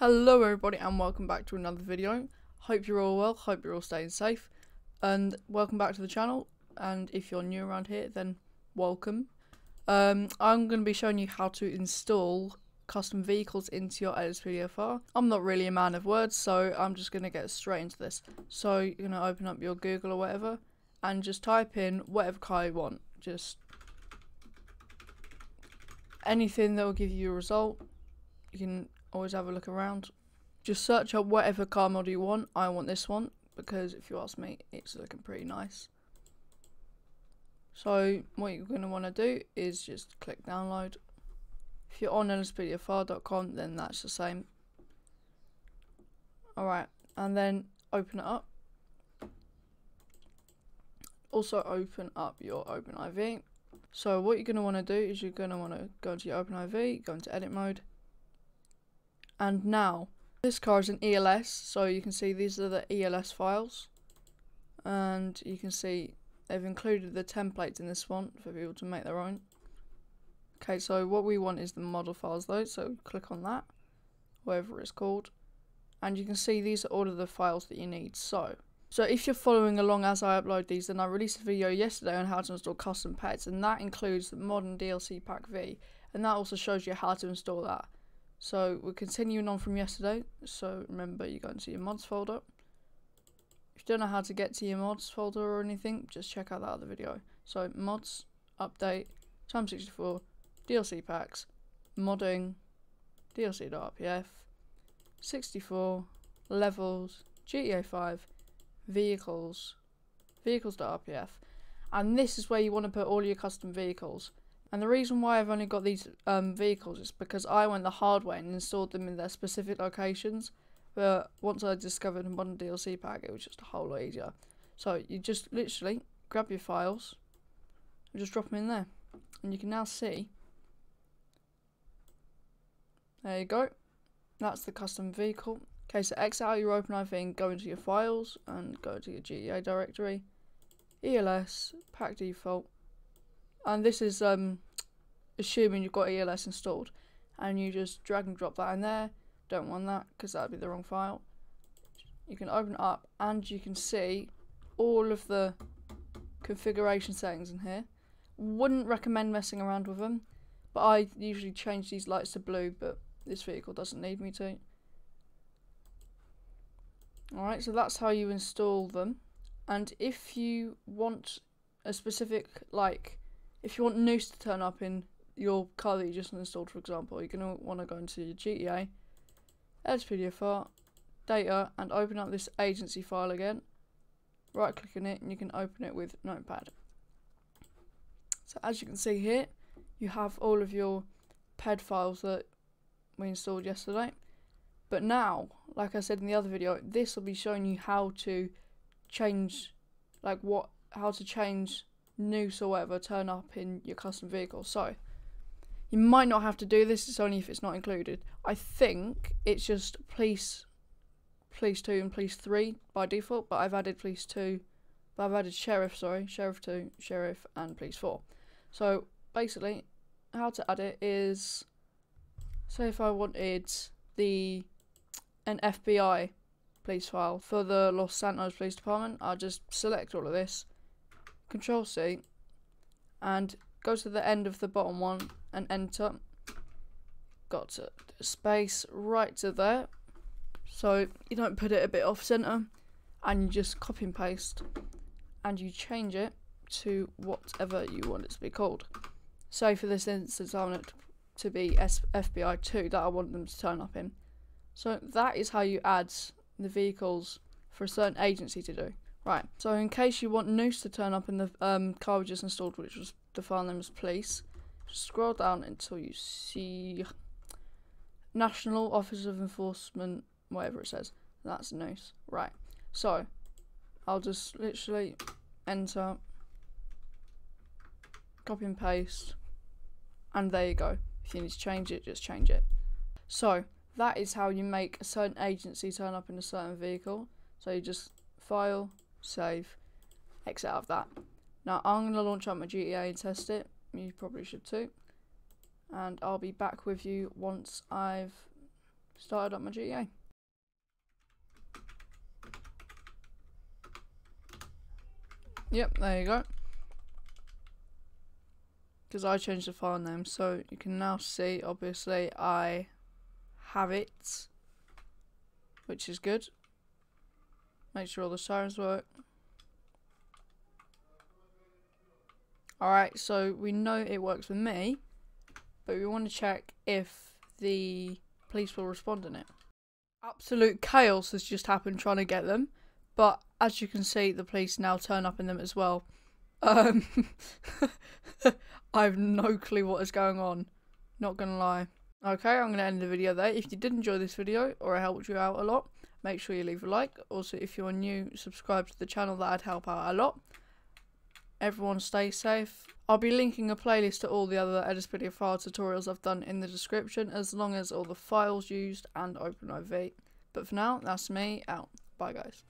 Hello everybody and welcome back to another video. Hope you're all well, hope you're all staying safe and welcome back to the channel and if you're new around here then welcome. Um, I'm going to be showing you how to install custom vehicles into your LSPDFR. I'm not really a man of words so I'm just going to get straight into this. So you're going to open up your Google or whatever and just type in whatever car you want. Just anything that will give you a result. You can always have a look around. Just search up whatever car model you want. I want this one because if you ask me, it's looking pretty nice. So what you're going to want to do is just click download. If you're on lspdfr.com, then that's the same. Alright, and then open it up. Also open up your OpenIV. So what you're going to want to do is you're going to want to go into your OpenIV, go into edit mode, and now, this car is an ELS, so you can see these are the ELS files. And you can see they've included the templates in this one for people to make their own. Okay, so what we want is the model files though, so click on that, whatever it's called. And you can see these are all of the files that you need. So, so if you're following along as I upload these, then I released a video yesterday on how to install custom peds, and that includes the modern DLC pack V, and that also shows you how to install that. So we're continuing on from yesterday. So remember, you go into your mods folder. If you don't know how to get to your mods folder or anything, just check out that other video. So mods, update, time64, DLC packs, modding, DLC.rpf, 64, levels, GTA 5, vehicles, vehicles.rpf. And this is where you want to put all your custom vehicles. And the reason why I've only got these um, vehicles is because I went the hard way and installed them in their specific locations. But once I discovered a modern DLC pack, it was just a whole lot easier. So you just literally grab your files and just drop them in there. And you can now see. There you go. That's the custom vehicle. Okay, so exit out your OpenIV and go into your files and go to your GTA directory. ELS, pack default, and this is um, assuming you've got ELS installed and you just drag and drop that in there don't want that because that would be the wrong file. You can open it up and you can see all of the configuration settings in here. Wouldn't recommend messing around with them but I usually change these lights to blue but this vehicle doesn't need me to. Alright so that's how you install them. And if you want a specific like if you want Noose to turn up in your car that you just installed, for example, you're going to want to go into your GTA, LSPDFR, data, and open up this agency file again. Right click on it, and you can open it with Notepad. So as you can see here, you have all of your PED files that we installed yesterday. But now, like I said in the other video, this will be showing you how to change, like what, how to change noose or whatever turn up in your custom vehicle. So you might not have to do this, it's only if it's not included. I think it's just police police two and police three by default, but I've added police two but I've added sheriff, sorry, sheriff two, sheriff and police four. So basically how to add it is say if I wanted the an FBI police file for the Los Santos Police Department, I'll just select all of this Control C, and go to the end of the bottom one and enter. Got to space right to there, so you don't put it a bit off center, and you just copy and paste, and you change it to whatever you want it to be called. So for this instance, I want it to be FBI 2 that I want them to turn up in. So that is how you add the vehicles for a certain agency to do. Right, so in case you want Noose to turn up in the um, car we just installed, which was the file name was police, scroll down until you see National Office of Enforcement, whatever it says. That's Noose. Right, so I'll just literally enter, copy and paste, and there you go. If you need to change it, just change it. So that is how you make a certain agency turn up in a certain vehicle. So you just file, save, exit out of that. Now I'm going to launch up my GTA and test it. You probably should too. And I'll be back with you once I've started up my GTA. Yep, there you go. Because I changed the file name, so you can now see, obviously, I have it, which is good. Make sure all the sirens work. Alright, so we know it works with me, but we want to check if the police will respond in it. Absolute chaos has just happened trying to get them, but as you can see, the police now turn up in them as well. Um, I have no clue what is going on. Not gonna lie. Okay, I'm gonna end the video there. If you did enjoy this video or I helped you out a lot, make sure you leave a like. Also, if you're new, subscribe to the channel. That'd help out a lot. Everyone stay safe. I'll be linking a playlist to all the other LSPDFR tutorials I've done in the description, as long as all the files used and OpenIV. But for now, that's me out. Bye guys.